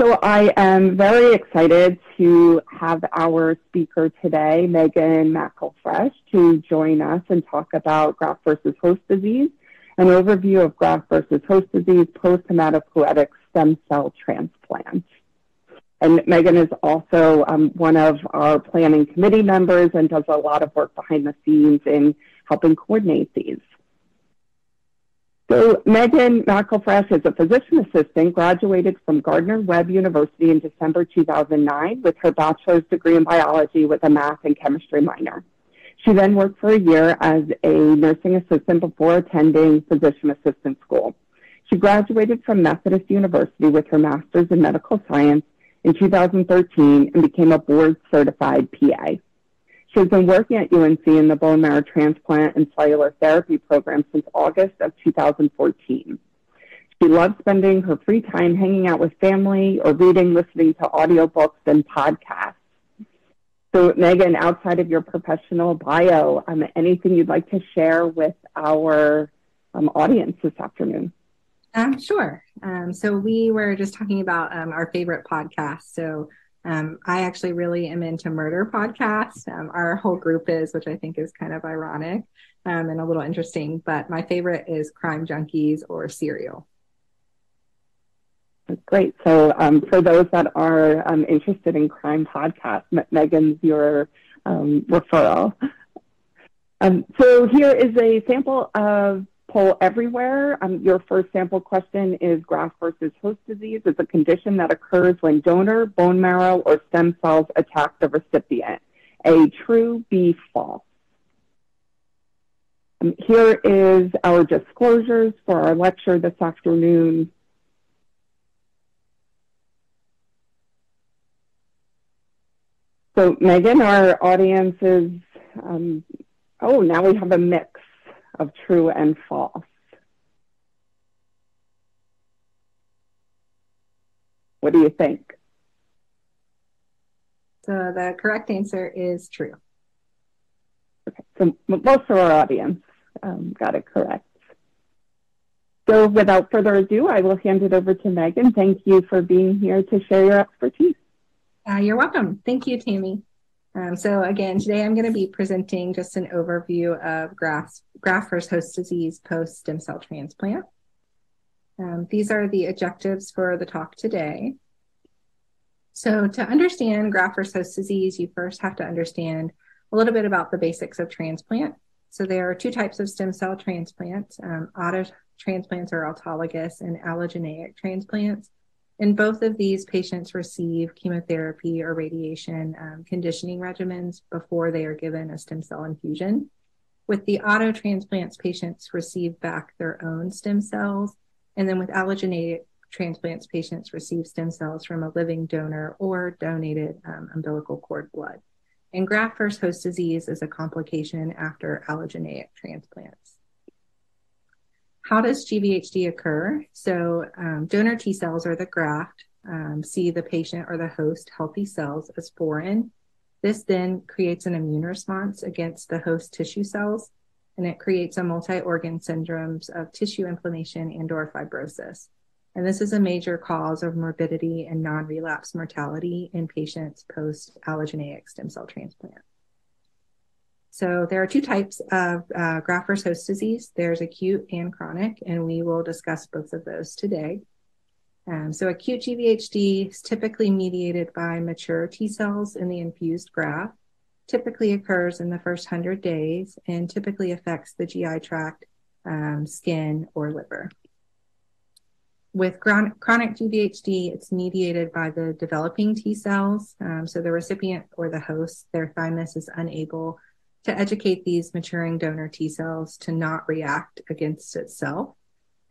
So I am very excited to have our speaker today, Megan McElfresh, to join us and talk about graft versus host disease, an overview of graft versus host disease post-hematopoietic stem cell transplant. And Megan is also um, one of our planning committee members and does a lot of work behind the scenes in helping coordinate these. So Megan McElfresh is a physician assistant, graduated from Gardner-Webb University in December 2009 with her bachelor's degree in biology with a math and chemistry minor. She then worked for a year as a nursing assistant before attending physician assistant school. She graduated from Methodist University with her master's in medical science in 2013 and became a board certified PA. She has been working at UNC in the bone marrow transplant and cellular therapy program since August of 2014. She loves spending her free time hanging out with family or reading, listening to audiobooks and podcasts. So, Megan, outside of your professional bio, um, anything you'd like to share with our um, audience this afternoon? Um, sure. Um, so, we were just talking about um, our favorite podcast. So, um, I actually really am into murder podcasts. Um, our whole group is, which I think is kind of ironic um, and a little interesting. But my favorite is Crime Junkies or Serial. Great. So um, for those that are um, interested in crime podcasts, Megan's your um, referral. so here is a sample of poll everywhere. Um, your first sample question is graft versus host disease. It's a condition that occurs when donor, bone marrow, or stem cells attack the recipient. A true, B false. Um, here is our disclosures for our lecture this afternoon. So Megan, our audience is, um, oh, now we have a mix of true and false. What do you think? So the correct answer is true. Okay, so most of our audience um, got it correct. So without further ado, I will hand it over to Megan. Thank you for being here to share your expertise. Uh, you're welcome. Thank you, Tammy. Um, so again, today I'm going to be presenting just an overview of graft, graft versus host disease post stem cell transplant. Um, these are the objectives for the talk today. So to understand graft versus host disease, you first have to understand a little bit about the basics of transplant. So there are two types of stem cell transplants, um, auto transplants or autologous and allogeneic transplants. In both of these, patients receive chemotherapy or radiation um, conditioning regimens before they are given a stem cell infusion. With the auto transplants, patients receive back their own stem cells. And then with allogeneic transplants, patients receive stem cells from a living donor or donated um, umbilical cord blood. And graft versus host disease is a complication after allogeneic transplants. How does GVHD occur? So, um, donor T cells or the graft um, see the patient or the host healthy cells as foreign. This then creates an immune response against the host tissue cells, and it creates a multi-organ syndromes of tissue inflammation and or fibrosis. And this is a major cause of morbidity and non-relapse mortality in patients post allogeneic stem cell transplant. So there are two types of uh, graft versus host disease. There's acute and chronic, and we will discuss both of those today. Um, so acute GVHD is typically mediated by mature T cells in the infused graft, typically occurs in the first 100 days, and typically affects the GI tract, um, skin, or liver. With chronic, GVHD, it's mediated by the developing T cells. Um, so the recipient or the host, their thymus is unable to educate these maturing donor T cells to not react against itself.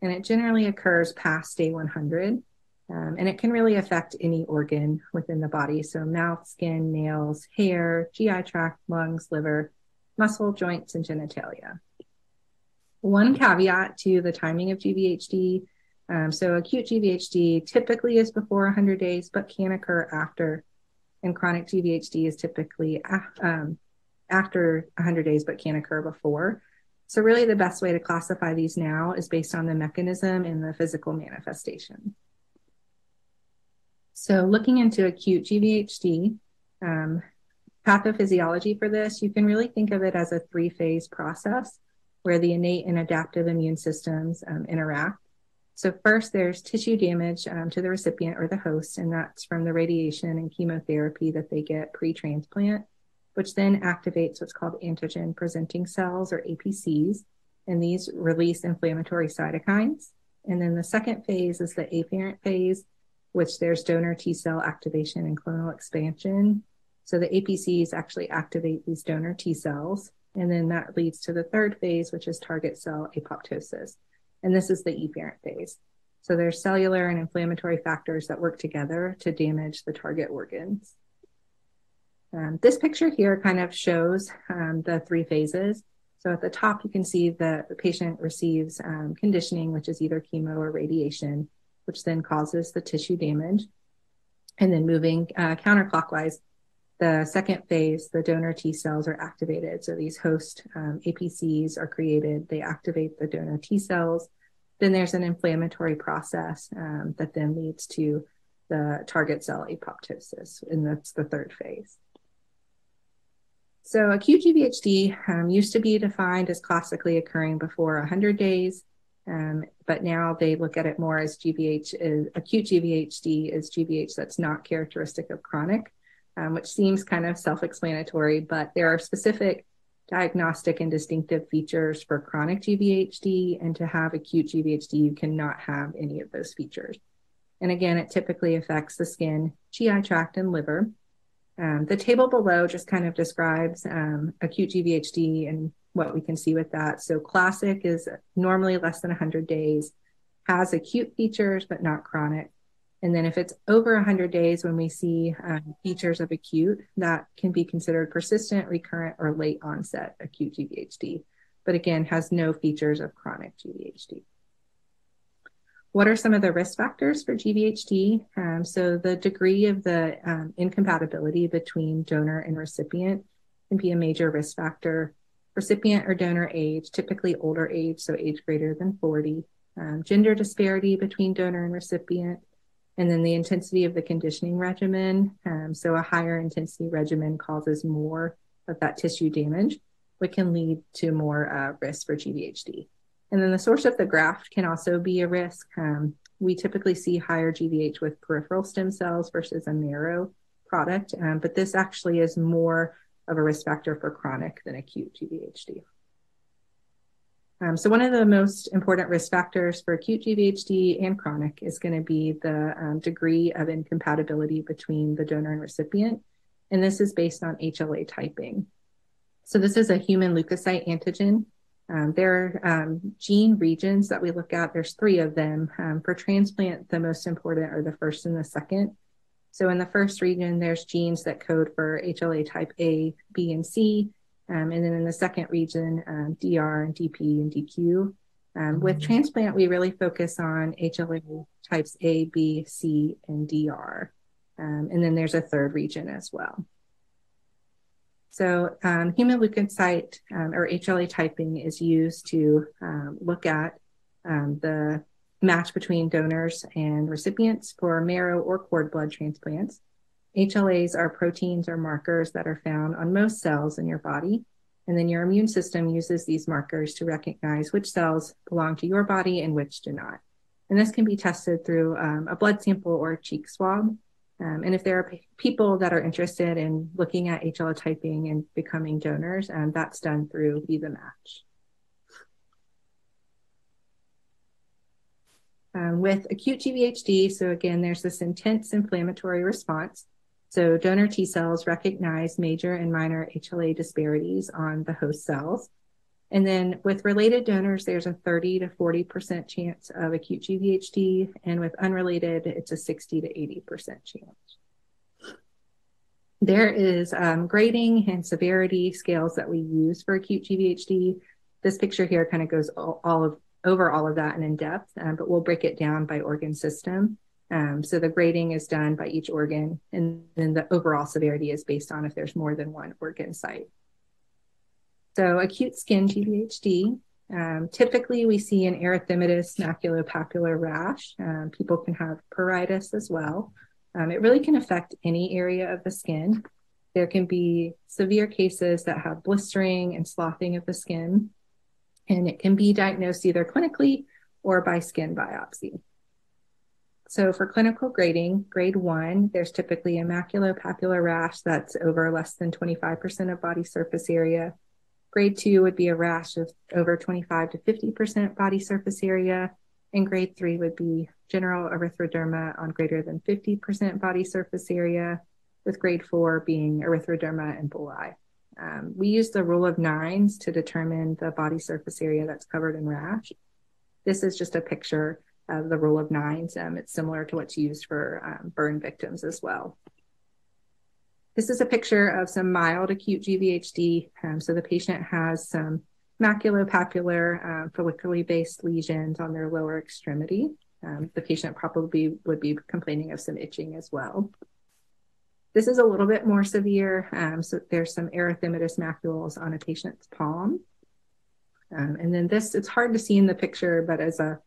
And it generally occurs past day 100. Um, and it can really affect any organ within the body. So, mouth, skin, nails, hair, GI tract, lungs, liver, muscle, joints, and genitalia. One caveat to the timing of GVHD um, so, acute GVHD typically is before 100 days, but can occur after. And chronic GVHD is typically um, after 100 days but can occur before. So, really, the best way to classify these now is based on the mechanism and the physical manifestation. So looking into acute GVHD, um, pathophysiology for this, you can really think of it as a three phase process where the innate and adaptive immune systems um, interact. So, first, there's tissue damage um, to the recipient or the host, and that's from the radiation and chemotherapy that they get pre transplant, which then activates what's called antigen presenting cells or APCs, and these release inflammatory cytokines. And then the second phase is the afferent phase, which there's donor T cell activation and clonal expansion. So the APCs actually activate these donor T cells. And then that leads to the third phase, which is target cell apoptosis. And this is the efferent phase. So there's cellular and inflammatory factors that work together to damage the target organs. Um, this picture here kind of shows um, the three phases. So at the top, you can see that the patient receives um, conditioning, which is either chemo or radiation which then causes the tissue damage. And then moving uh, counterclockwise, the second phase, the donor T cells are activated. So these host um, APCs are created, they activate the donor T cells. Then there's an inflammatory process um, that then leads to the target cell apoptosis, and that's the third phase. So acute GVHD um, used to be defined as classically occurring before 100 days. Um, but now they look at it more as GVH is acute GVHD is GVH that's not characteristic of chronic, um, which seems kind of self-explanatory, but there are specific diagnostic and distinctive features for chronic GVHD, and to have acute GVHD, you cannot have any of those features. And again, it typically affects the skin, GI tract, and liver. Um, the table below just kind of describes um, acute GVHD and what we can see with that. So classic is normally less than 100 days, has acute features, but not chronic. And then if it's over 100 days, when we see um, features of acute, that can be considered persistent, recurrent, or late onset acute GVHD, but again, has no features of chronic GVHD. What are some of the risk factors for GVHD? Um, so the degree of the um, incompatibility between donor and recipient can be a major risk factor recipient or donor age, typically older age, so age greater than 40, um, gender disparity between donor and recipient, and then the intensity of the conditioning regimen. Um, so a higher intensity regimen causes more of that tissue damage, which can lead to more uh, risk for GVHD. And then the source of the graft can also be a risk. Um, we typically see higher GVH with peripheral stem cells versus a marrow product, um, but this actually is more of a risk factor for chronic than acute GVHD. Um, so one of the most important risk factors for acute GVHD and chronic is going to be the um, degree of incompatibility between the donor and recipient. And this is based on HLA typing. So this is a human leukocyte antigen. Um, there are um, gene regions that we look at. There's three of them. Um, for transplant, the most important are the first and the second. So in the first region, there's genes that code for HLA type A, B, and C. Um, and then in the second region, um, DR and DP and DQ. Um, with transplant, we really focus on HLA types A, B, C, and DR. And then there's a third region as well. So um, human leukocyte um, or HLA typing is used to look at the match between donors and recipients for marrow or cord blood transplants. HLAs are proteins or markers that are found on most cells in your body. And then your immune system uses these markers to recognize which cells belong to your body and which do not. And this can be tested through um, a blood sample or a cheek swab. Um, and if there are p- people that are interested in looking at HLA typing and becoming donors, um, that's done through Be the Match. Um, with acute GVHD, so again, there's this intense inflammatory response. So donor T cells recognize major and minor HLA disparities on the host cells. And then with related donors, there's a 30 to 40% chance of acute GVHD. And with unrelated, it's a 60 to 80% chance. There is um, grading and severity scales that we use for acute GVHD. This picture here kind of goes all, all of over all of that and in depth, um, but we'll break it down by organ system. Um, so the grading is done by each organ, and then the overall severity is based on if there's more than one organ site. So acute skin GVHD, um, typically we see an erythematous maculopapular rash. Um, people can have pruritus as well. Um, it really can affect any area of the skin. There can be severe cases that have blistering and sloughing of the skin, and it can be diagnosed either clinically or by skin biopsy. So for clinical grading, grade one, there's typically a maculopapular rash that's over less than 25% of body surface area. Grade two would be a rash of over 25 to 50% body surface area. And grade three would be general erythroderma on greater than 50% body surface area, with grade four being erythroderma and bullae. Um, we use the rule of nines to determine the body surface area that's covered in rash. This is just a picture of the rule of nines. Um, it's similar to what's used for um, burn victims as well. This is a picture of some mild acute GVHD. Um, so the patient has some maculopapular uh, follicularly based lesions on their lower extremity. Um, the patient probably would be complaining of some itching as well. This is a little bit more severe. Um, so there's some erythematous macules on a patient's palm. Um, and then this, it's hard to see in the picture, but as a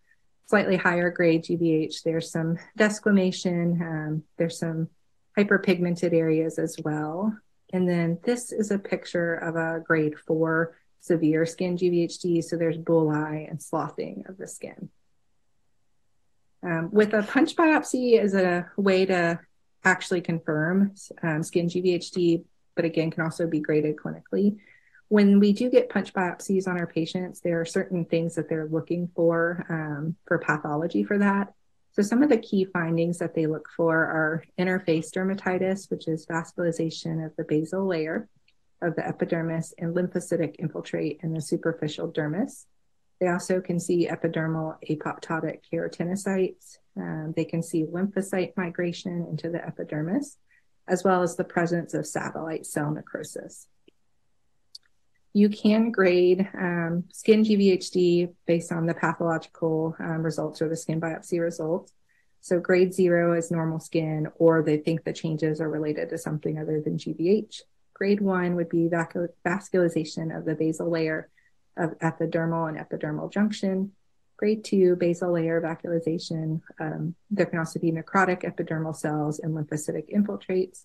slightly higher grade GVH, there's some desquamation, um, there's some hyperpigmented areas as well. And then this is a picture of a grade four severe skin GVHD. So there's bullae and sloughing of the skin. Um, with a punch biopsy is a way to actually confirm um, skin GVHD, but again, can also be graded clinically. When we do get punch biopsies on our patients, there are certain things that they're looking for um, for pathology for that. So some of the key findings that they look for are interface dermatitis, which is vacuolization of the basal layer of the epidermis and lymphocytic infiltrate in the superficial dermis. They also can see epidermal apoptotic keratinocytes. Um, they can see lymphocyte migration into the epidermis, as well as the presence of satellite cell necrosis. You can grade um, skin GVHD based on the pathological um, results or the skin biopsy results. So grade zero is normal skin, or they think the changes are related to something other than GVH. Grade one would be vacuolization of the basal layer of epidermal and epidermal junction. Grade two, basal layer vacuolization. Um, there can also be necrotic epidermal cells and lymphocytic infiltrates.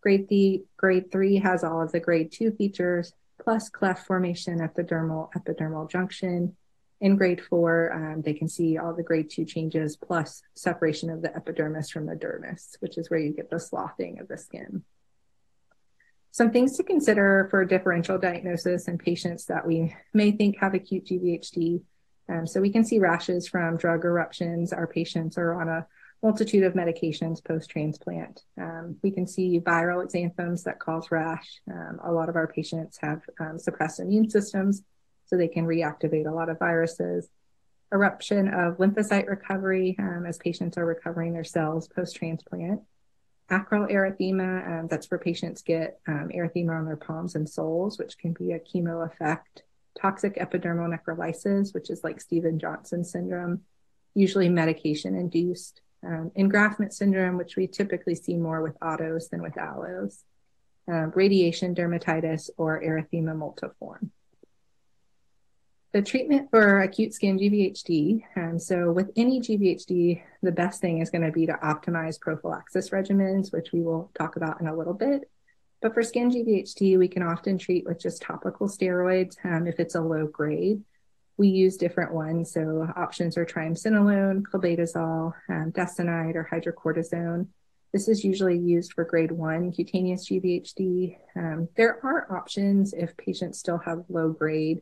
Grade, th- grade three has all of the grade two features, plus cleft formation at the dermal epidermal junction. In grade four, um, they can see all the grade two changes plus separation of the epidermis from the dermis, which is where you get the sloughing of the skin. Some things to consider for differential diagnosis in patients that we may think have acute GVHD. Um, so we can see rashes from drug eruptions. Our patients are on a multitude of medications post transplant. Um, we can see viral exanthems that cause rash. Um, a lot of our patients have um, suppressed immune systems, so they can reactivate a lot of viruses. Eruption of lymphocyte recovery um, as patients are recovering their cells post transplant acral erythema. Um, that's where patients get erythema on their palms and soles, which can be a chemo effect. Toxic epidermal necrolysis, which is like Steven Johnson syndrome, usually medication induced. Um, engraftment syndrome, which we typically see more with autos than with allos. Uh, radiation dermatitis or erythema multiforme the treatment for acute skin GVHD. Um, so, with any GVHD, the best thing is going to be to optimize prophylaxis regimens, which we will talk about in a little bit. But for skin GVHD, we can often treat with just topical steroids um, if it's a low grade. We use different ones. So, options are triamcinolone, clobetasol, um, desonide, or hydrocortisone. This is usually used for grade one cutaneous GVHD. Um, there are options if patients still have low grade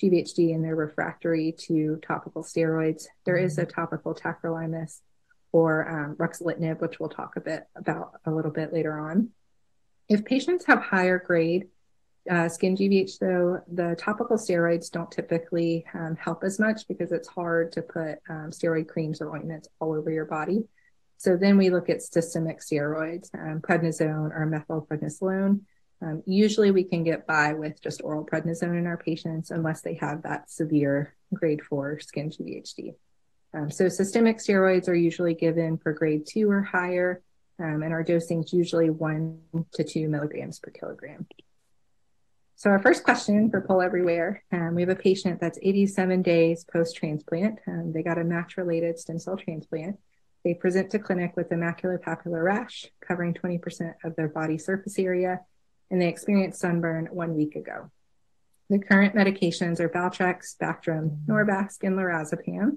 GVHD and they're refractory to topical steroids. There is a topical tacrolimus or um, ruxolitinib, which we'll talk a bit about a little bit later on. If patients have higher grade uh, skin GVH, though, the topical steroids don't typically um, help as much because it's hard to put um, steroid creams or ointments all over your body. So then we look at systemic steroids, um, prednisone or methylprednisolone. Um, usually we can get by with just oral prednisone in our patients unless they have that severe grade four skin GVHD. Um, so systemic steroids are usually given for grade two or higher, um, and our dosing is usually one to two milligrams per kilogram. So our first question for Poll Everywhere, um, we have a patient that's 87 days post-transplant. Um, they got a match-related stem cell transplant. They present to clinic with a maculopapular rash covering 20% of their body surface area, and they experienced sunburn one week ago. The current medications are Valtrex, Bactrim, Norvasc, and lorazepam.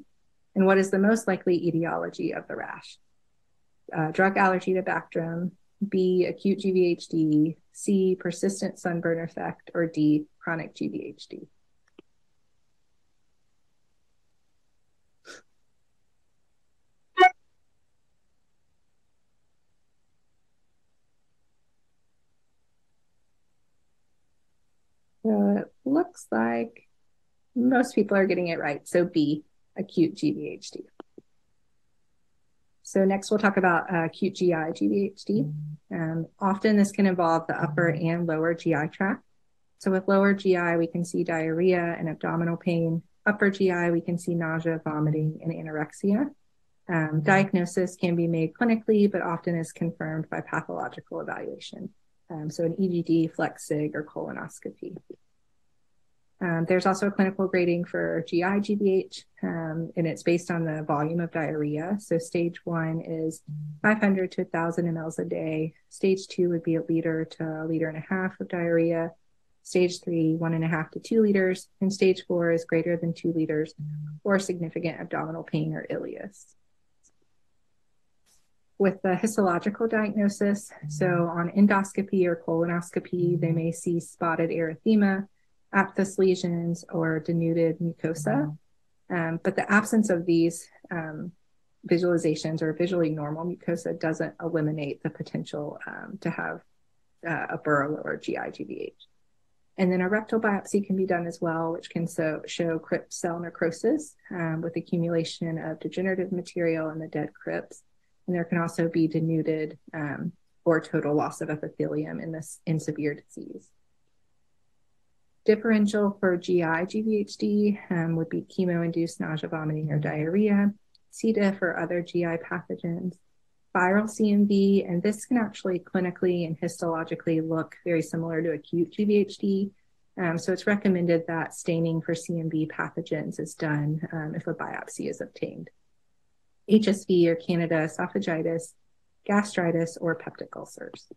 And what is the most likely etiology of the rash? Uh, drug allergy to Bactrim, B, acute GVHD, C, persistent sunburn effect, or D, chronic GVHD. So uh, it looks like most people are getting it right. So B, acute GVHD. So next we'll talk about uh, acute GI GVHD. Um, often this can involve the upper and lower GI tract. So with lower GI, we can see diarrhea and abdominal pain. Upper GI, we can see nausea, vomiting, and anorexia. Um, diagnosis can be made clinically, but often is confirmed by pathological evaluation. Um, so an EGD, flex sig, or colonoscopy. Um, there's also a clinical grading for GI GVH, um, and it's based on the volume of diarrhea. So stage one is 500 to 1,000 mLs a day. Stage two would be a liter to a liter and a half of diarrhea. Stage three, one and a half to two liters. And stage four is greater than two liters or significant abdominal pain or ileus with the histological diagnosis. So on endoscopy or colonoscopy, they may see spotted erythema, aphthous lesions, or denuded mucosa. Um, but the absence of these um, visualizations or visually normal mucosa doesn't eliminate the potential um, to have uh, burl or GI GVH. And then a rectal biopsy can be done as well, which can so, show crypt cell necrosis um, with accumulation of degenerative material in the dead crypts. And there can also be denuded um, or total loss of epithelium in this in severe disease. Differential for GI GVHD um, would be chemo-induced nausea, vomiting, or diarrhea. C. diff or other GI pathogens. Viral CMV, and this can actually clinically and histologically look very similar to acute GVHD. Um, so it's recommended that staining for CMV pathogens is done um, if a biopsy is obtained. HSV or Candida esophagitis, gastritis, or peptic ulcers.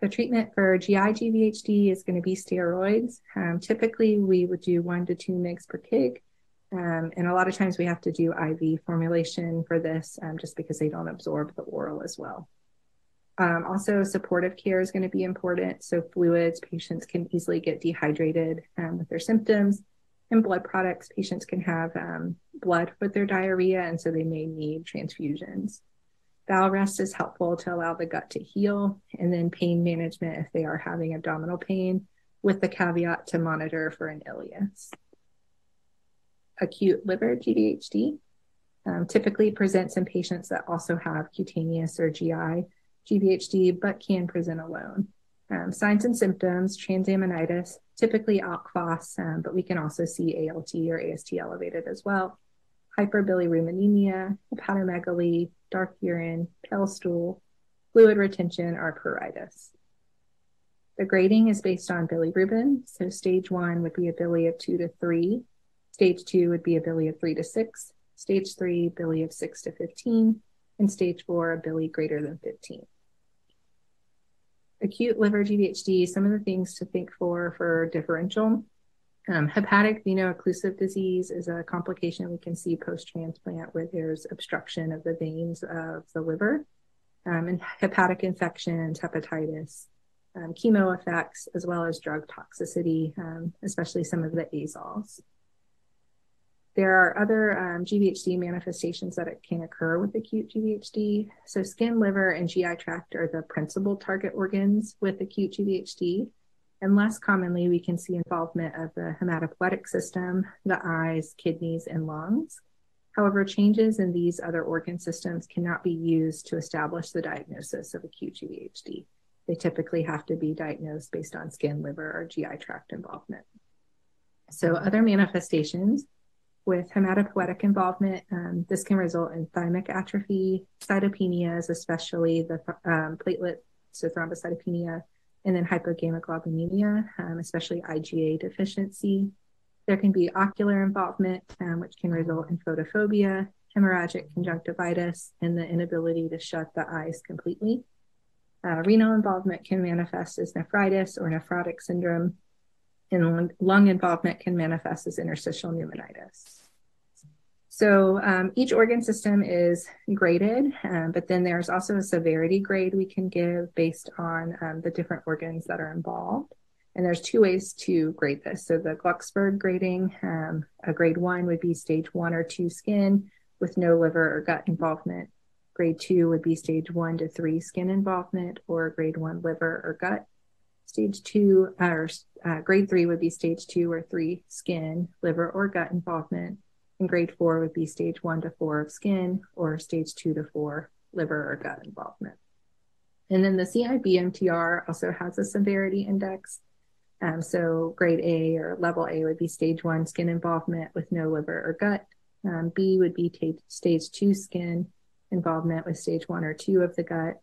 The treatment for GI GVHD is going to be steroids. Um, typically, we would do one to two mg per kg. Um, and a lot of times we have to do IV formulation for this um, just because they don't absorb the oral as well. Um, also, supportive care is going to be important. So, fluids, patients can easily get dehydrated um, with their symptoms. And blood products, patients can have um, blood with their diarrhea, and so they may need transfusions. Bowel rest is helpful to allow the gut to heal, and then pain management if they are having abdominal pain, with the caveat to monitor for an ileus. Acute liver GVHD um, typically presents in patients that also have cutaneous or GI GVHD, but can present alone. Um, signs and symptoms, transaminitis, typically alk um, but we can also see ALT or AST elevated as well. Hyperbilirubinemia, hepatomegaly, dark urine, pale stool, fluid retention, or pruritus. The grading is based on bilirubin. So stage one would be a bili of two to three. Stage two would be a bili of three to six. Stage three, bili of six to 15. And stage four, a bili greater than 15. Acute liver GVHD, some of the things to think for for differential um, hepatic veno-occlusive disease is a complication we can see post-transplant where there's obstruction of the veins of the liver, um, and hepatic infections, hepatitis, um, chemo effects, as well as drug toxicity, um, especially some of the azoles. There are other um, GVHD manifestations that can occur with acute GVHD. So skin, liver, and GI tract are the principal target organs with acute GVHD. And less commonly, we can see involvement of the hematopoietic system, the eyes, kidneys, and lungs. However, changes in these other organ systems cannot be used to establish the diagnosis of acute GVHD. They typically have to be diagnosed based on skin, liver, or GI tract involvement. So, other manifestations with hematopoietic involvement, um, this can result in thymic atrophy, cytopenias, especially the um, platelet, so thrombocytopenia, and then hypogammaglobulinemia, um, especially IgA deficiency. There can be ocular involvement, um, which can result in photophobia, hemorrhagic conjunctivitis, and the inability to shut the eyes completely. Uh, renal involvement can manifest as nephritis or nephrotic syndrome, and lung involvement can manifest as interstitial pneumonitis. So um, each organ system is graded, um, but then there's also a severity grade we can give based on um, the different organs that are involved. And there's two ways to grade this. So the Glucksberg grading, um, a grade one would be stage one or two skin with no liver or gut involvement. Grade two would be stage one to three skin involvement or grade one liver or gut. Stage two or uh, grade three would be stage two or three skin, liver or gut involvement. And grade four would be stage one to four of skin or stage two to four liver or gut involvement. And then the CIBMTR also has a severity index um, so grade A or level A would be stage one skin involvement with no liver or gut. Um, B would be t- stage two skin involvement with stage one or two of the gut.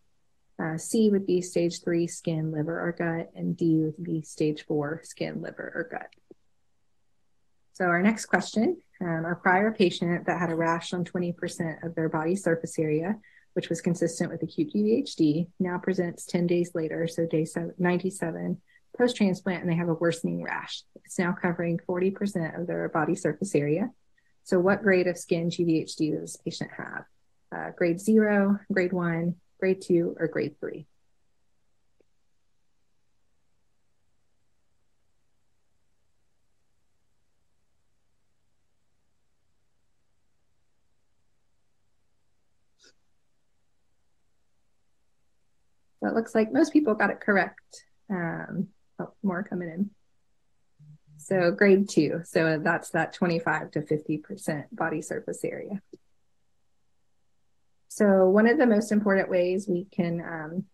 Uh, C would be stage three skin, liver, or gut, and D would be stage four skin, liver, or gut. So our next question, um, prior patient that had a rash on 20% of their body surface area, which was consistent with acute GVHD, now presents 10 days later, so day 97, post transplant and they have a worsening rash. It's now covering 40% of their body surface area. So, what grade of skin GVHD does this patient have? Uh, grade zero, grade one, grade two, or grade three? So it looks like most people got it correct. Um, oh, more coming in. So grade two. So that's that 25 to 50% body surface area. So one of the most important ways we can um,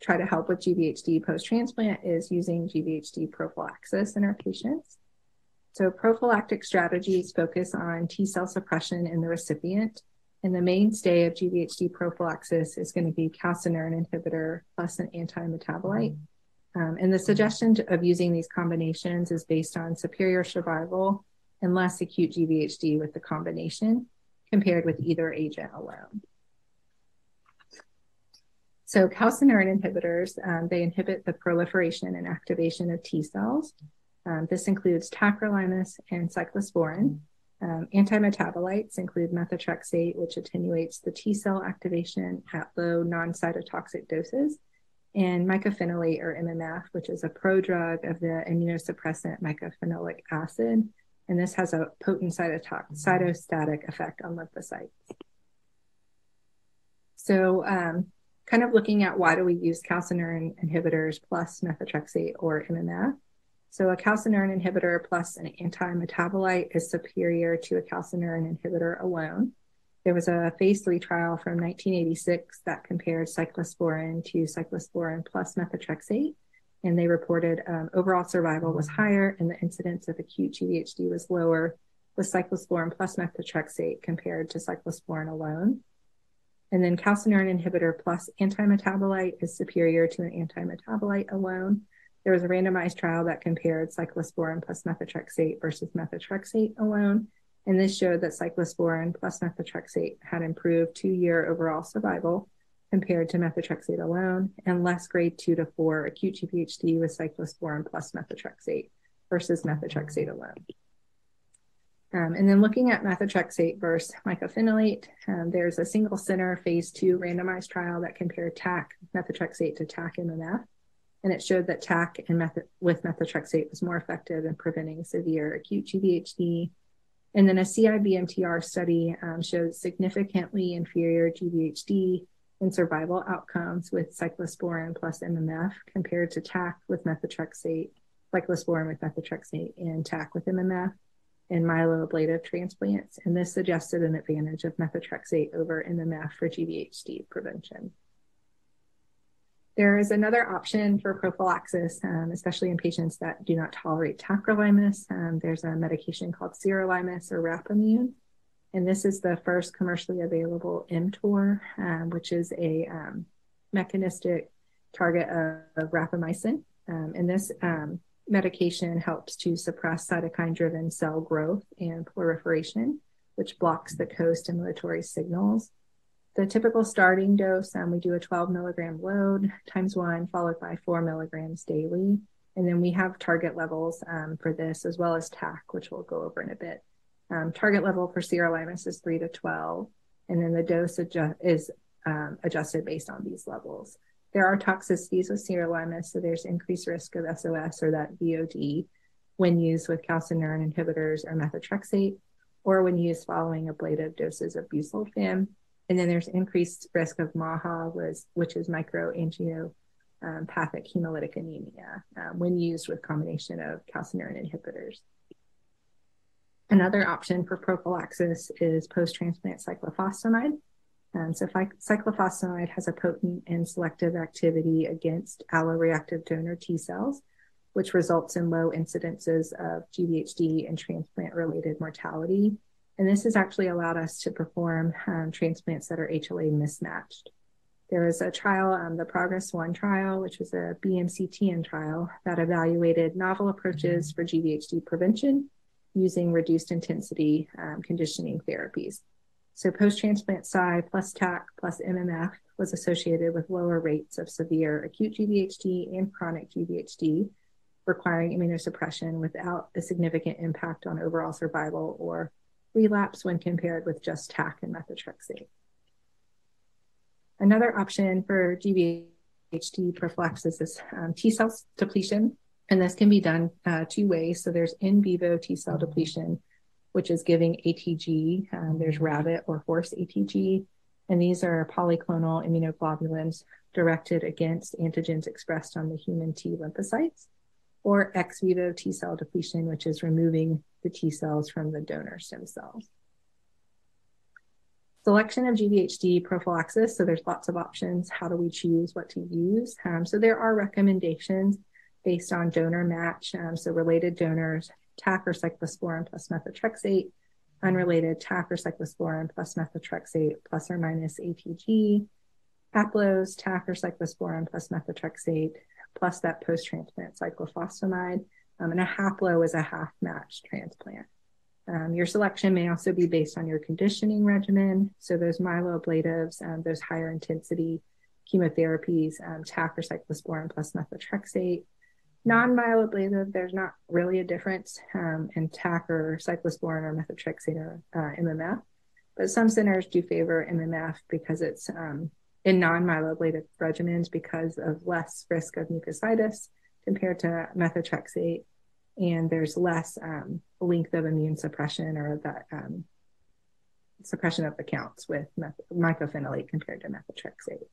try to help with GVHD post-transplant is using GVHD prophylaxis in our patients. So prophylactic strategies focus on T cell suppression in the recipient. And the mainstay of GVHD prophylaxis is going to be calcineurin inhibitor plus an anti-metabolite. Um, and the suggestion of using these combinations is based on superior survival and less acute GVHD with the combination compared with either agent alone. So calcineurin inhibitors, um, they inhibit the proliferation and activation of T cells. Um, this includes tacrolimus and cyclosporin. Um, antimetabolites include methotrexate, which attenuates the T cell activation at low non-cytotoxic doses and mycophenolate or MMF, which is a prodrug of the immunosuppressant mycophenolic acid. And this has a potent cytostatic effect on lymphocytes. So, um, kind of looking at why do we use calcineurin inhibitors plus methotrexate or MMF. So, a calcineurin inhibitor plus an anti-metabolite is superior to a calcineurin inhibitor alone. There was a phase three trial from 1986 that compared cyclosporin to cyclosporin plus methotrexate, and they reported um, overall survival was higher and the incidence of acute GVHD was lower with cyclosporin plus methotrexate compared to cyclosporin alone. And then calcineurin inhibitor plus antimetabolite is superior to an antimetabolite alone. There was a randomized trial that compared cyclosporin plus methotrexate versus methotrexate alone, and this showed that cyclosporin plus methotrexate had improved two year overall survival compared to methotrexate alone and less grade two to four acute GVHD with cyclosporin plus methotrexate versus methotrexate alone. Um, and then looking at methotrexate versus mycophenolate, um, there's a single center phase two randomized trial that compared TAC methotrexate to TAC MMF. And it showed that TAC and with methotrexate was more effective in preventing severe acute GVHD and then a CIBMTR study um, showed significantly inferior GVHD and survival outcomes with cyclosporin plus MMF compared to TAC with methotrexate, cyclosporin with methotrexate, and TAC with MMF in myeloablative transplants. And this suggested an advantage of methotrexate over MMF for GVHD prevention. There is another option for prophylaxis, um, especially in patients that do not tolerate tacrolimus. Um, there's a medication called sirolimus or rapamune. And this is the first commercially available mTOR, um, which is a um, mechanistic target of, of rapamycin. Um, and this um, medication helps to suppress cytokine driven cell growth and proliferation which blocks the co-stimulatory signals. The typical starting dose, um, we do a 12 milligram load times one, followed by four milligrams daily. And then we have target levels um, for this as well as TAC, which we'll go over in a bit. Um, target level for sirolimus is 3 to 12, and then the dose is um, adjusted based on these levels. There are toxicities with sirolimus, so there's increased risk of SOS or that VOD when used with calcineurin inhibitors or methotrexate, or when used following ablative doses of busulfan. And then there's increased risk of MAHA, was, which is microangiopathic hemolytic anemia, um, when used with combination of calcineurin inhibitors. Another option for prophylaxis is post-transplant cyclophosphamide. Um, so cyclophosphamide has a potent and selective activity against alloreactive donor T cells, which results in low incidences of GVHD and transplant-related mortality. And this has actually allowed us to perform um, transplants that are HLA mismatched. There was a trial, um, the Progress One trial, which was a BMCTN trial that evaluated novel approaches for GVHD prevention using reduced intensity um, conditioning therapies. So post-transplant Cy plus TAC plus MMF was associated with lower rates of severe acute GVHD and chronic GVHD, requiring immunosuppression without a significant impact on overall survival or relapse when compared with just TAC and methotrexate. Another option for GVHD prophylaxis is um, T cell depletion and this can be done uh, two ways. So there's in vivo T cell depletion, which is giving ATG. Um, there's rabbit or horse ATG. And these are polyclonal immunoglobulins directed against antigens expressed on the human T lymphocytes, or ex vivo T cell depletion, which is removing the T cells from the donor stem cells. Selection of GVHD prophylaxis. So there's lots of options. How do we choose what to use? Um, so there are recommendations based on donor match, um, so related donors, TAC or cyclosporin plus methotrexate, unrelated TAC or cyclosporin plus methotrexate plus or minus ATG, haplos, TAC or cyclosporin plus methotrexate, plus that post-transplant cyclophosphamide, um, and a haplo is a half-match transplant. Um, your selection may also be based on your conditioning regimen. So those myeloablatives, um, those higher intensity chemotherapies, um, TAC or cyclosporin plus methotrexate, non-myeloablative, there's not really a difference um, in TAC or cyclosporin or methotrexate or uh, MMF, but some centers do favor MMF because it's um, in non-myeloablative regimens because of less risk of mucositis compared to methotrexate, and there's less um, length of immune suppression or that um, suppression of the counts with meth- mycophenolate compared to methotrexate.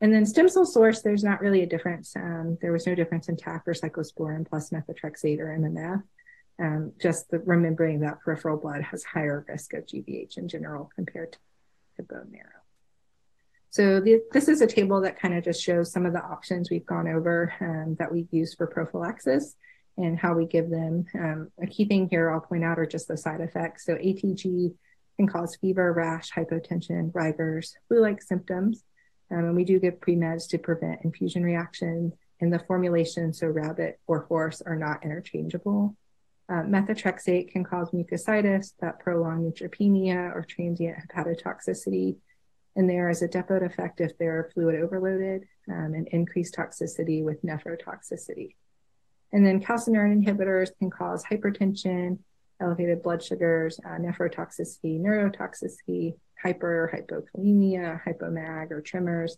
And then stem cell source, there's not really a difference. Um, there was no difference in TAC or cyclosporin plus methotrexate or MMF. Um, just the, remembering that peripheral blood has higher risk of GVH in general compared to, to bone marrow. So this is a table that kind of just shows some of the options we've gone over um, that we use for prophylaxis and how we give them. Um, a key thing here I'll point out are just the side effects. So ATG can cause fever, rash, hypotension, rigors, flu-like symptoms. Um, and we do give pre-meds to prevent infusion reactions. And the formulation, so rabbit or horse, are not interchangeable. Uh, methotrexate can cause mucositis, that prolonged neutropenia or transient hepatotoxicity. And there is a depot effect if they're fluid overloaded um, and increased toxicity with nephrotoxicity. And then calcineurin inhibitors can cause hypertension, elevated blood sugars, uh, nephrotoxicity, neurotoxicity, hyper hypokalemia, hypomag, or tremors.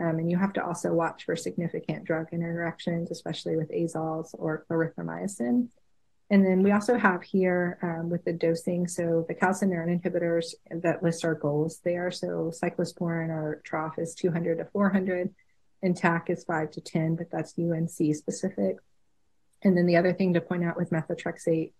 Um, and you have to also watch for significant drug interactions, especially with azoles or clarithromycin. And then we also have here um, with the dosing, so the calcineurin inhibitors that list our goals there. So cyclosporin or trough is 200 to 400, and TAC is 5 to 10, but that's UNC specific. And then the other thing to point out with methotrexate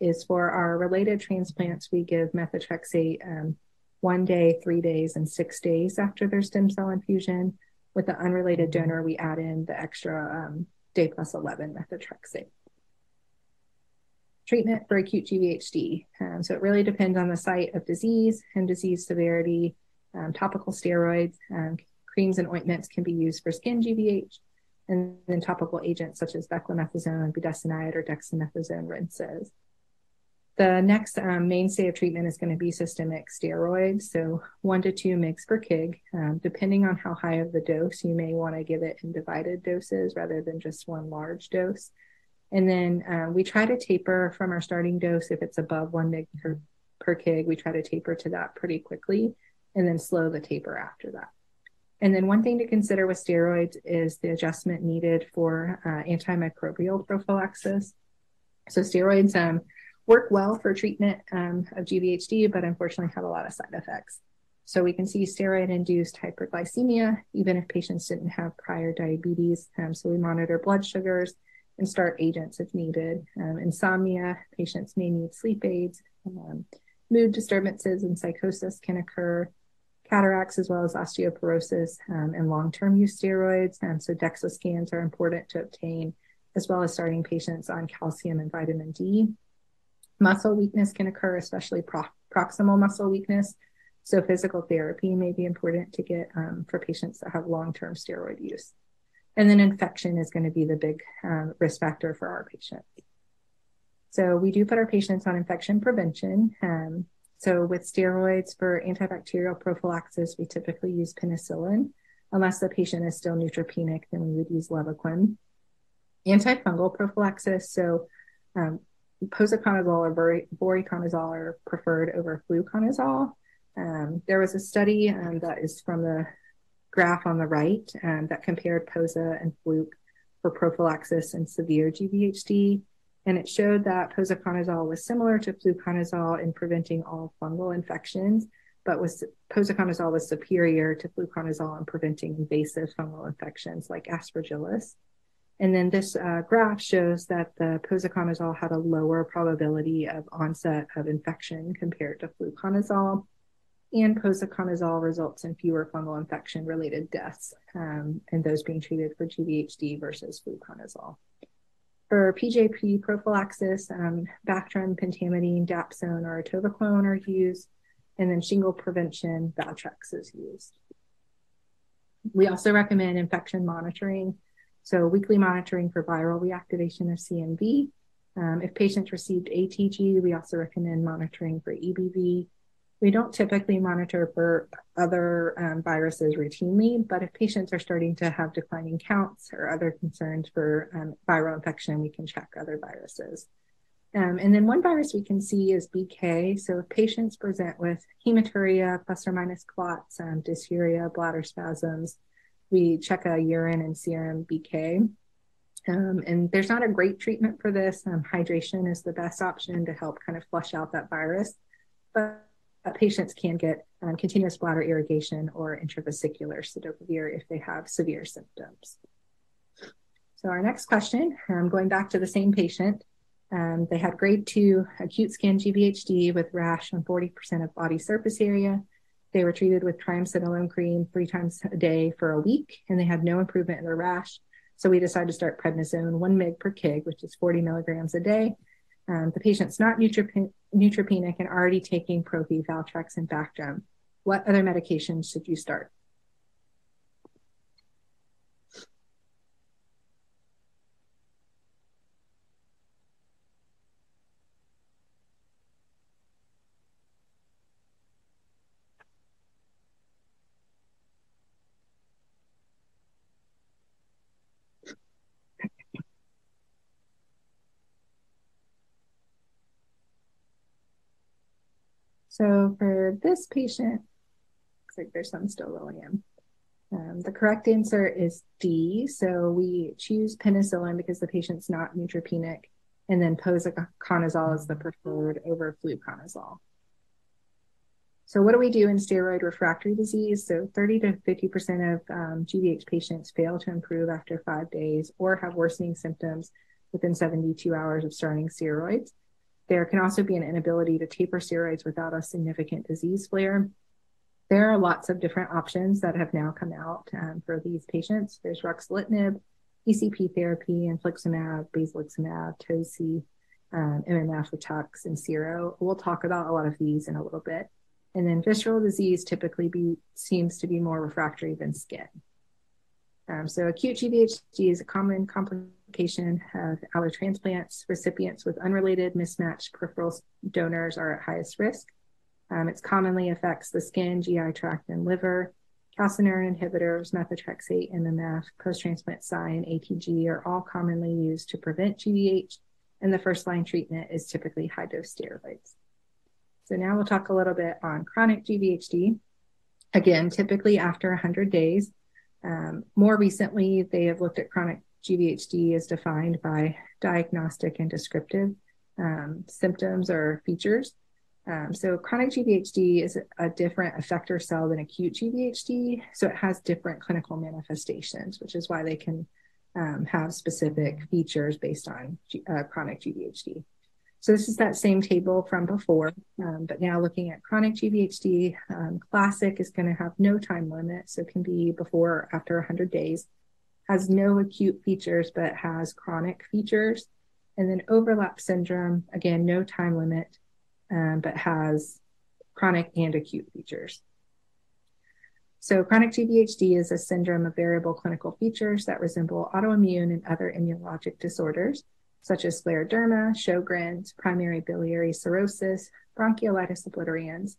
is for our related transplants, we give methotrexate um, one day, three days, and six days after their stem cell infusion. With the unrelated mm-hmm. donor, we add in the extra um, day plus 11 methotrexate. Treatment for acute GVHD. Um, so it really depends on the site of disease and disease severity. Um, topical steroids, um, creams, and ointments can be used for skin GVH, and then topical agents such as beclomethasone, budesonide, or dexamethasone rinses. The next um, mainstay of treatment is going to be systemic steroids, so one to two mg per kg. Um, depending on how high of the dose, you may want to give it in divided doses rather than just one large dose. And then um, we try to taper from our starting dose if it's above one mg per, per kg. We try to taper to that pretty quickly, and then slow the taper after that. And then one thing to consider with steroids is the adjustment needed for uh, antimicrobial prophylaxis. So steroids um, work well for treatment um, of GVHD, but unfortunately have a lot of side effects. So we can see steroid-induced hyperglycemia, even if patients didn't have prior diabetes. Um, so we monitor blood sugars and start agents if needed. Um, insomnia, patients may need sleep aids. Um, mood disturbances and psychosis can occur. Cataracts as well as osteoporosis um, and long-term use steroids. Um, so DEXA scans are important to obtain, as well as starting patients on calcium and vitamin D. Muscle weakness can occur, especially pro- proximal muscle weakness. So physical therapy may be important to get um, for patients that have long-term steroid use. And then infection is going to be the big um, risk factor for our patients. So we do put our patients on infection prevention. Um, so with steroids for antibacterial prophylaxis, we typically use penicillin. Unless the patient is still neutropenic, then we would use Levaquin. Antifungal prophylaxis. So um, posaconazole or voriconazole are preferred over fluconazole. Um, there was a study um, that is from the graph on the right um, that compared POSA and fluke for prophylaxis and severe GVHD. And it showed that posaconazole was similar to fluconazole in preventing all fungal infections, but was posaconazole was superior to fluconazole in preventing invasive fungal infections like aspergillus. And then this uh, graph shows that the posaconazole had a lower probability of onset of infection compared to fluconazole. And posaconazole results in fewer fungal infection related deaths um, and those being treated for GVHD versus fluconazole. For PJP prophylaxis, um, Bactrim, pentamidine, dapsone, or atovaquone are used, and then shingle prevention, Valtrex is used. We also recommend infection monitoring so weekly monitoring for viral reactivation of CMV. Um, if patients received ATG, we also recommend monitoring for EBV. We don't typically monitor for other um, viruses routinely, but if patients are starting to have declining counts or other concerns for um, viral infection, we can check other viruses. Um, and then one virus we can see is BK. So if patients present with hematuria, plus or minus clots, um, dysuria, bladder spasms, we check a urine and serum BK. Um, and there's not a great treatment for this. Um, hydration is the best option to help kind of flush out that virus. But uh, patients can get um, continuous bladder irrigation or intravesicular cidofovir if they have severe symptoms. So our next question, um, going back to the same patient, um, they had grade two acute skin GVHD with rash on 40% of body surface area. They were treated with triamcinolone cream three times a day for a week, and they had no improvement in their rash. So we decided to start prednisone, one mg per kg, which is 40 milligrams a day. Um, the patient's not neutropenic and already taking Prophy, Valtrex, and Bactrim. What other medications should you start? So for this patient, looks like there's some still rolling in. Um, the correct answer is D. So we choose penicillin because the patient's not neutropenic, and then posaconazole is the preferred over fluconazole. So what do we do in steroid refractory disease? So 30 to 50% of um, GVH patients fail to improve after five days or have worsening symptoms within 72 hours of starting steroids. There can also be an inability to taper steroids without a significant disease flare. There are lots of different options that have now come out um, for these patients. There's ruxolitinib, ECP therapy, infliximab, basiliximab, TOSI, um, MMF, Tux, and Sero. We'll talk about a lot of these in a little bit. And then visceral disease typically be, seems to be more refractory than skin. Um, so acute GVHD is a common complication classification of allotransplants, recipients with unrelated mismatched peripheral donors are at highest risk. Um, it commonly affects the skin, GI tract, and liver. Calcineurin inhibitors, methotrexate, MMF, post-transplant Cy, and ATG are all commonly used to prevent GVH, and the first-line treatment is typically high-dose steroids. So now we'll talk a little bit on chronic GVHD. Again, typically after 100 days. Um, more recently, they have looked at chronic GVHD is defined by diagnostic and descriptive um, symptoms or features. Um, so chronic GVHD is a different effector cell than acute GVHD. So it has different clinical manifestations, which is why they can um, have specific features based on uh, chronic GVHD. So this is that same table from before, um, but now looking at chronic GVHD, um, classic is going to have no time limit, so it can be before or after 100 days, has no acute features but has chronic features, and then overlap syndrome, again, no time limit, um, but has chronic and acute features. So chronic GVHD is a syndrome of variable clinical features that resemble autoimmune and other immunologic disorders such as scleroderma, Sjogren's, primary biliary cirrhosis, bronchiolitis obliterans.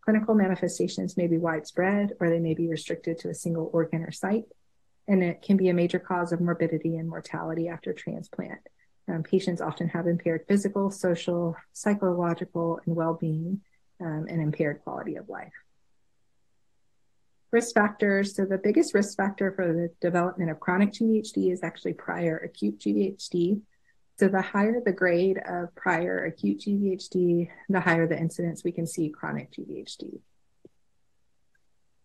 Clinical manifestations may be widespread or they may be restricted to a single organ or site, and it can be a major cause of morbidity and mortality after transplant. Um, patients often have impaired physical, social, psychological, and well being, um, and impaired quality of life. Risk factors. So, the biggest risk factor for the development of chronic GVHD is actually prior acute GVHD. So the higher the grade of prior acute GVHD, the higher the incidence we can see chronic GVHD.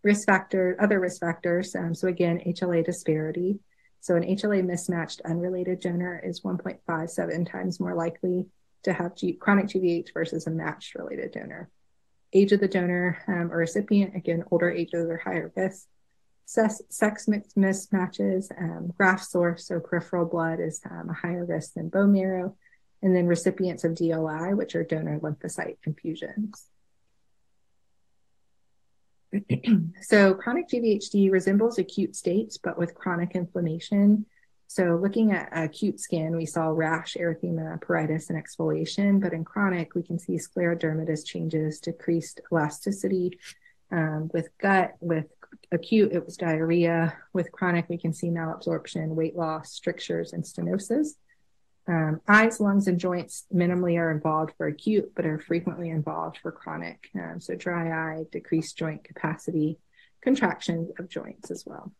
Risk factor, other risk factors. Um, so again, HLA disparity. So an HLA mismatched unrelated donor is 1.57 times more likely to have G- chronic GVH versus a matched related donor. Age of the donor um, or recipient, again, older ages are higher risk sex mix mismatches, um, graft source, so peripheral blood is um, a higher risk than bone marrow, and then recipients of DLI, which are donor lymphocyte infusions. so chronic GVHD resembles acute states, but with chronic inflammation. So looking at acute skin, we saw rash, erythema, pruritus, and exfoliation, but in chronic, we can see sclerodermatous changes, decreased elasticity, um, with gut, with acute, it was diarrhea. With chronic, we can see malabsorption, weight loss, strictures, and stenosis. Um, eyes, lungs, and joints minimally are involved for acute, but are frequently involved for chronic. Um, so dry eye, decreased joint capacity, contractions of joints as well.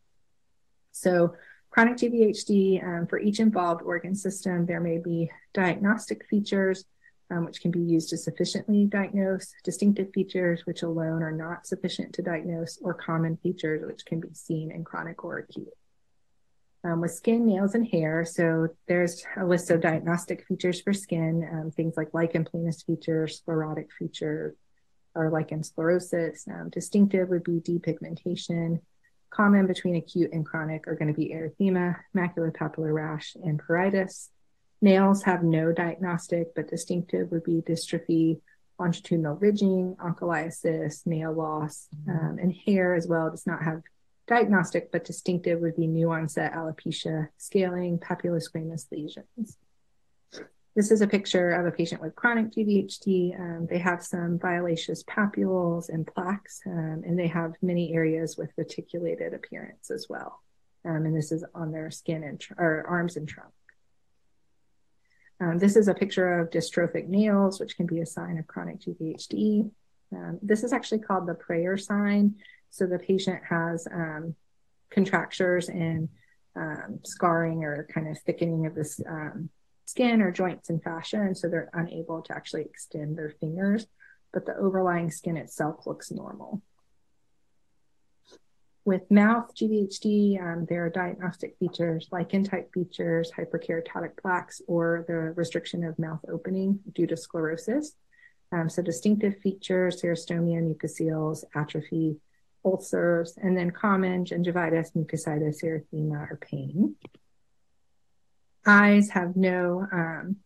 So chronic GVHD, um, for each involved organ system, there may be diagnostic features, um, which can be used to sufficiently diagnose, distinctive features which alone are not sufficient to diagnose, or common features which can be seen in chronic or acute. Um, with skin, nails, and hair, so there's a list of diagnostic features for skin, um, things like lichen planus feature, sclerotic feature, or lichen sclerosus. Um, distinctive would be depigmentation. Common between acute and chronic are going to be erythema, maculopapular rash, and pruritus. Nails have no diagnostic, but distinctive would be dystrophy, longitudinal ridging, onycholysis, nail loss, um, and hair as well does not have diagnostic, but distinctive would be new onset alopecia, scaling, papulosquamous lesions. This is a picture of a patient with chronic GVHD. Um, they have some violaceous papules and plaques, um, and they have many areas with reticulated appearance as well. Um, and this is on their skin and tr- or arms and trunk. Um, this is a picture of dystrophic nails, which can be a sign of chronic GVHD. Um, this is actually called the prayer sign. So the patient has um, contractures and um, scarring or kind of thickening of the um, skin or joints and fascia. And so they're unable to actually extend their fingers, but the overlying skin itself looks normal. With mouth GVHD, um, there are diagnostic features, lichen type features, hyperkeratotic plaques, or the restriction of mouth opening due to sclerosis. Um, so distinctive features, xerostomia, mucoceles, atrophy, ulcers, and then common gingivitis, mucositis, erythema, or pain. Eyes have no um,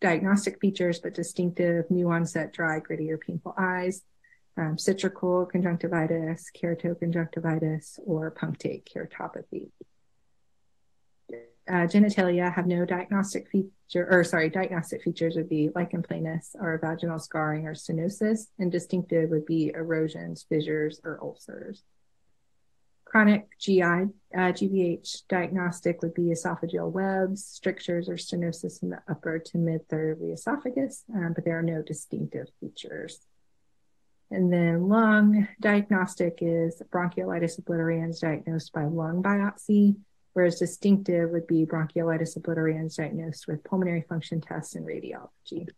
diagnostic features, but distinctive new onset dry, gritty, or painful eyes um, cicatricial conjunctivitis, keratoconjunctivitis, or punctate keratopathy. Uh, genitalia have no diagnostic feature, or sorry, diagnostic features would be lichen planus or vaginal scarring or stenosis, and distinctive would be erosions, fissures, or ulcers. Chronic GI uh, GVH diagnostic would be esophageal webs, strictures, or stenosis in the upper to mid third of the esophagus, um, but there are no distinctive features. And then lung diagnostic is bronchiolitis obliterans diagnosed by lung biopsy, whereas distinctive would be bronchiolitis obliterans diagnosed with pulmonary function tests and radiology.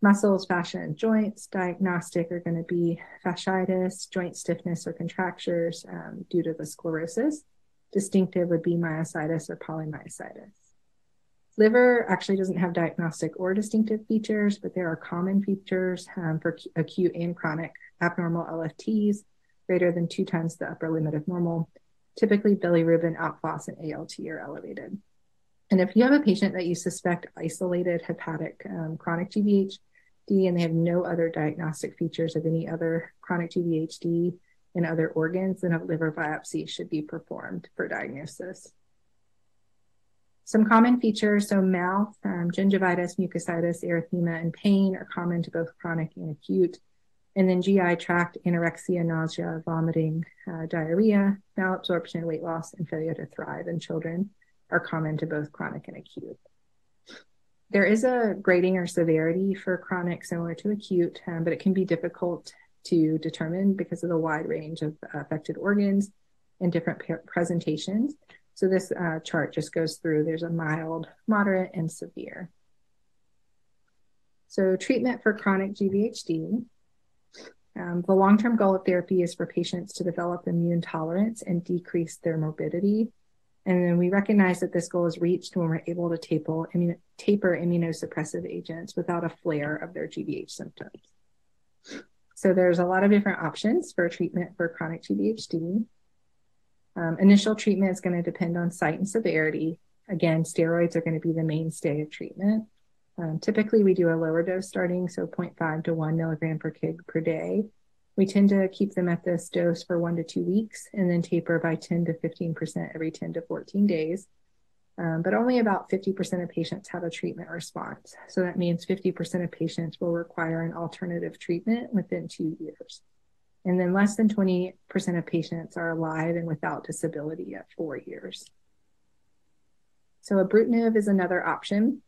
Muscles, fascia, and joints diagnostic are going to be fasciitis, joint stiffness or contractures um, due to the sclerosis. Distinctive would be myositis or polymyositis. Liver actually doesn't have diagnostic or distinctive features, but there are common features um, for acute and chronic abnormal LFTs greater than two times the upper limit of normal. Typically, bilirubin, alk and ALT are elevated. And if you have a patient that you suspect isolated hepatic um, chronic GVHD and they have no other diagnostic features of any other chronic GVHD in other organs, then a liver biopsy should be performed for diagnosis. Some common features, so mouth, um, gingivitis, mucositis, erythema, and pain are common to both chronic and acute. And then GI tract, anorexia, nausea, vomiting, uh, diarrhea, malabsorption, weight loss, and failure to thrive in children are common to both chronic and acute. There is a grading or severity for chronic similar to acute, um, but it can be difficult to determine because of the wide range of affected organs and different presentations. So this uh, chart just goes through, there's a mild, moderate, and severe. So treatment for chronic GVHD. Um, the long-term goal of therapy is for patients to develop immune tolerance and decrease their morbidity and then we recognize that this goal is reached when we're able to taper, taper immunosuppressive agents without a flare of their GVH symptoms. So there's a lot of different options for treatment for chronic GVHD. Um, initial treatment is going to depend on site and severity. Again, steroids are going to be the mainstay of treatment. Um, typically, we do a lower dose starting, so 0.5 to 1 milligram per kg per day. We tend to keep them at this dose for one to two weeks and then taper by 10 to 15% every 10 to 14 days. Um, but only about 50% of patients have a treatment response. So that means 50% of patients will require an alternative treatment within two years. And then less than 20% of patients are alive and without disability at four years. So ibrutinib is another option.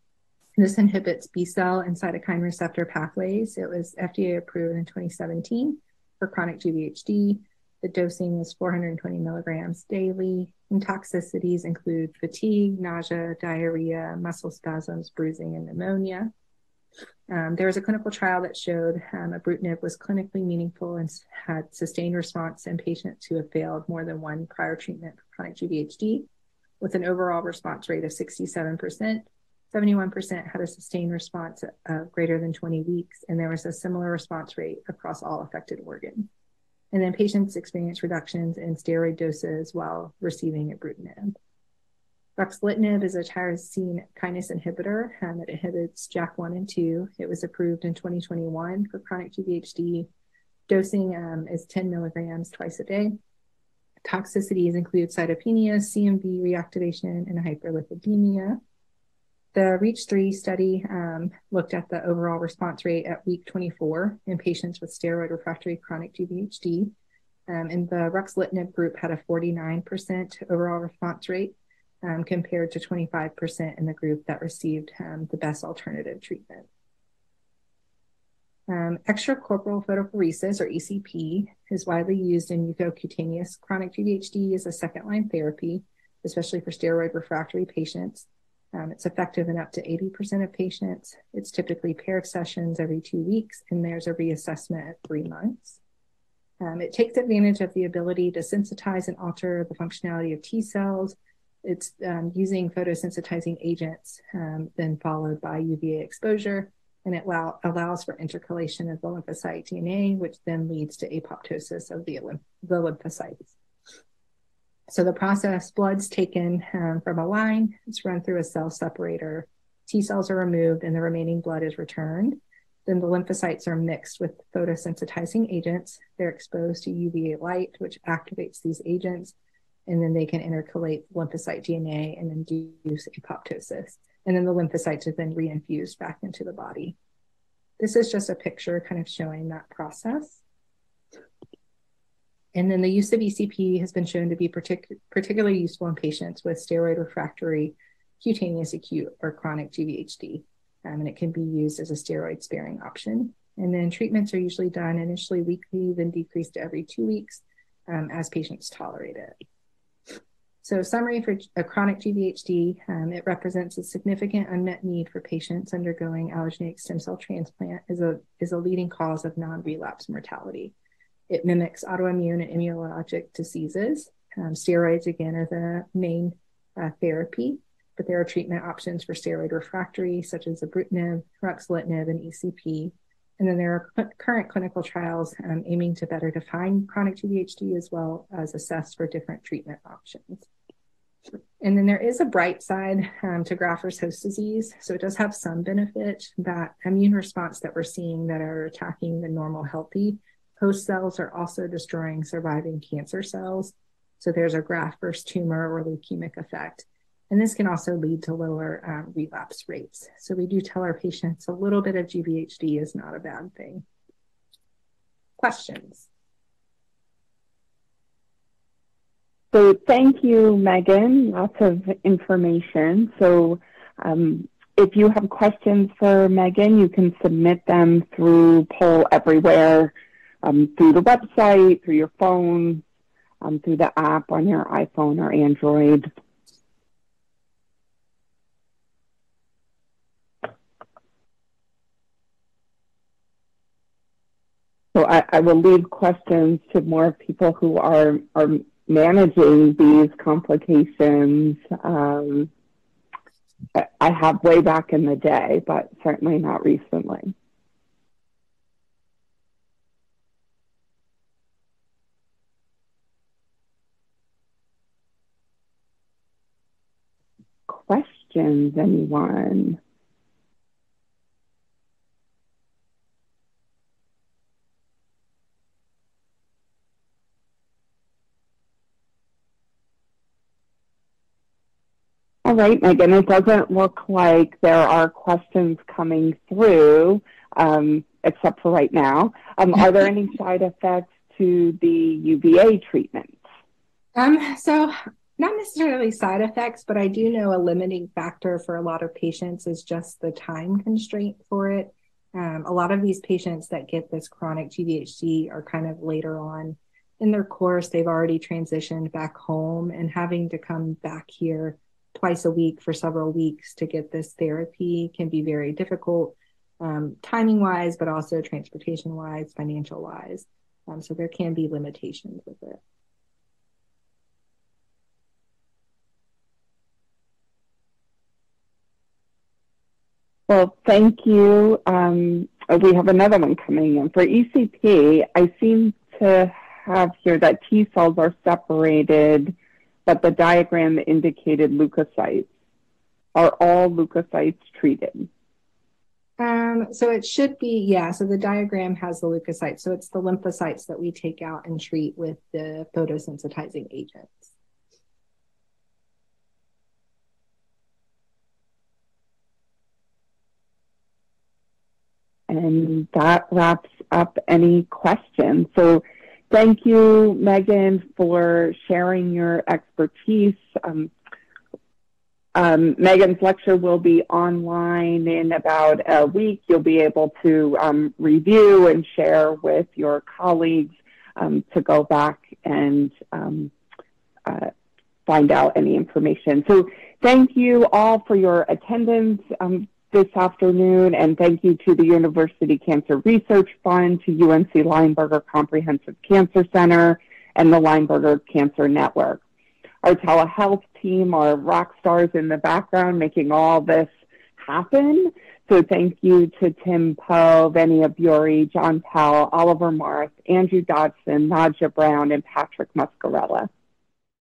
This inhibits B cell and cytokine receptor pathways. It was FDA approved in 2017 for chronic GVHD. The dosing is 420 milligrams daily. And toxicities include fatigue, nausea, diarrhea, muscle spasms, bruising, and pneumonia. Um, there was a clinical trial that showed um, ibrutinib was clinically meaningful and had sustained response in patients who have failed more than one prior treatment for chronic GVHD, with an overall response rate of 67%. 71% had a sustained response of greater than 20 weeks, and there was a similar response rate across all affected organs. And then patients experienced reductions in steroid doses while receiving ibrutinib. Ruxolitinib is a tyrosine kinase inhibitor um, that inhibits JAK1 and 2. It was approved in 2021 for chronic GVHD. Dosing um, is 10 milligrams twice a day. Toxicities include cytopenia, CMV reactivation, and hyperlipidemia. The REACH 3 study um, looked at the overall response rate at week 24 in patients with steroid refractory chronic GVHD. Um, and the ruxolitinib group had a 49% overall response rate um, compared to 25% in the group that received um, the best alternative treatment. Um, extracorporeal photopheresis, or ECP, is widely used in mucocutaneous chronic GVHD as a second line therapy, especially for steroid refractory patients. Um, it's effective in up to 80% of patients. It's typically paired sessions every two weeks, and there's a reassessment at three months. Um, it takes advantage of the ability to sensitize and alter the functionality of T cells. It's um, using photosensitizing agents, um, then followed by UVA exposure, and it allow, allows for intercalation of the lymphocyte DNA, which then leads to apoptosis of the, the lymphocytes. So the process, blood's taken um, from a line, it's run through a cell separator, T cells are removed, and the remaining blood is returned. Then the lymphocytes are mixed with photosensitizing agents. They're exposed to UVA light, which activates these agents. and then they can intercalate lymphocyte DNA and induce apoptosis. And then the lymphocytes are then reinfused back into the body. This is just a picture kind of showing that process. And then the use of ECP has been shown to be partic- particularly useful in patients with steroid refractory cutaneous acute or chronic GVHD. Um, and it can be used as a steroid sparing option. And then treatments are usually done initially weekly, then decreased to every two weeks um, as patients tolerate it. So, summary for a chronic GVHD um, it represents a significant unmet need for patients undergoing allogeneic stem cell transplant is a, is a leading cause of non relapse mortality. It mimics autoimmune and immunologic diseases. Um, steroids, again, are the main uh, therapy, but there are treatment options for steroid refractory, such as ibrutinib, ruxolitinib, and ECP. And then there are cl- current clinical trials um, aiming to better define chronic GVHD as well as assess for different treatment options. And then there is a bright side um, to graft host disease. So it does have some benefit that immune response that we're seeing that are attacking the normal healthy host cells are also destroying surviving cancer cells. So there's a graft versus tumor or leukemic effect. And this can also lead to lower um, relapse rates. So we do tell our patients a little bit of GVHD is not a bad thing. Questions? So thank you, Megan. Lots of information. So um, if you have questions for Megan, you can submit them through Poll Everywhere um, through the website, through your phone, um, through the app on your iPhone or Android. So I, I, will leave questions to more people who are, are managing these complications. Um, I have way back in the day, but certainly not recently. Questions, anyone? All right, Megan, it doesn't look like there are questions coming through, um, except for right now. Um, are there any side effects to the UVA treatment? Um, so not necessarily side effects, but I do know a limiting factor for a lot of patients is just the time constraint for it. Um, a lot of these patients that get this chronic GVHD are kind of later on in their course. They've already transitioned back home and having to come back here twice a week for several weeks to get this therapy can be very difficult, um, timing wise, but also transportation wise, financial wise. Um, so there can be limitations with it. Well, thank you. Um, we have another one coming in. For ECP, I seem to have here that T cells are separated, but the diagram indicated leukocytes. Are all leukocytes treated? Um, so it should be, yeah. So the diagram has the leukocytes. So it's the lymphocytes that we take out and treat with the photosensitizing agents. And that wraps up any questions. So thank you, Megan, for sharing your expertise. Um, um, Megan's lecture will be online in about a week. You'll be able to um, review and share with your colleagues um, to go back and um, uh, find out any information. So thank you all for your attendance. This afternoon, and thank you to the University Cancer Research Fund, to UNC Lineberger Comprehensive Cancer Center, and the Lineberger Cancer Network. Our telehealth team are rock stars in the background making all this happen. So thank you to Tim Poe, Venia Bury, John Powell, Oliver Marth, Andrew Dodson, Nadja Brown, and Patrick Muscarella.